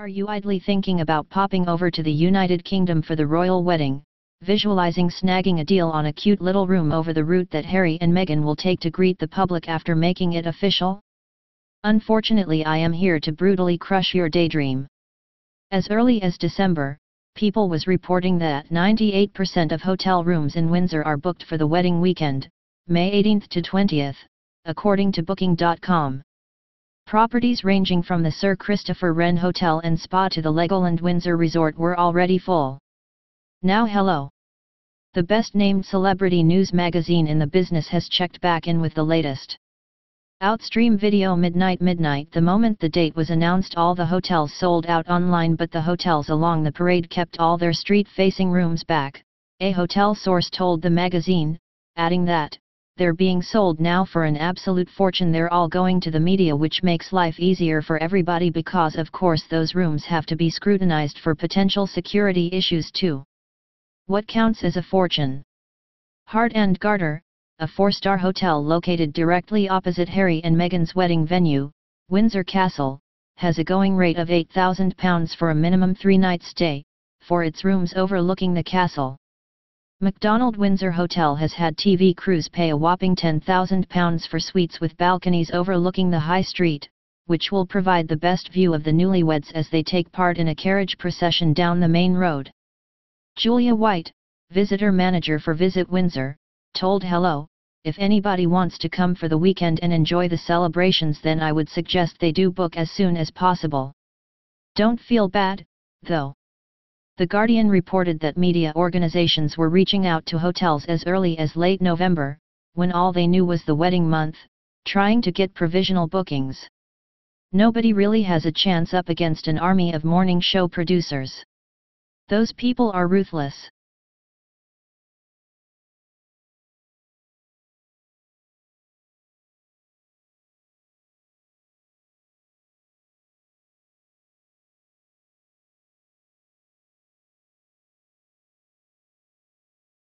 Are you idly thinking about popping over to the United Kingdom for the royal wedding, visualizing snagging a deal on a cute little room over the route that Harry and Meghan will take to greet the public after making it official? Unfortunately I am here to brutally crush your daydream. As early as December, People was reporting that 98% of hotel rooms in Windsor are booked for the wedding weekend, May 18th to 20th, according to Booking.com. Properties ranging from the Sir Christopher Wren Hotel and Spa to the Legoland Windsor Resort were already full. Now hello. The best named celebrity news magazine in the business has checked back in with the latest. Outstream video Midnight Midnight The moment the date was announced all the hotels sold out online but the hotels along the parade kept all their street-facing rooms back, a hotel source told the magazine, adding that, they're being sold now for an absolute fortune they're all going to the media which makes life easier for everybody because of course those rooms have to be scrutinized for potential security issues too. What counts as a fortune? Harte and Garter, a four-star hotel located directly opposite Harry and Meghan's wedding venue, Windsor Castle, has a going rate of £8,000 for a minimum three-night stay, for its rooms overlooking the castle. Macdonald Windsor Hotel has had TV crews pay a whopping £10,000 for suites with balconies overlooking the high street, which will provide the best view of the newlyweds as they take part in a carriage procession down the main road. Julia White, visitor manager for Visit Windsor, told Hello, if anybody wants to come for the weekend and enjoy the celebrations then I would suggest they do book as soon as possible. Don't feel bad, though. The Guardian reported that media organizations were reaching out to hotels as early as late November, when all they knew was the wedding month, trying to get provisional bookings. Nobody really has a chance up against an army of morning show producers. Those people are ruthless.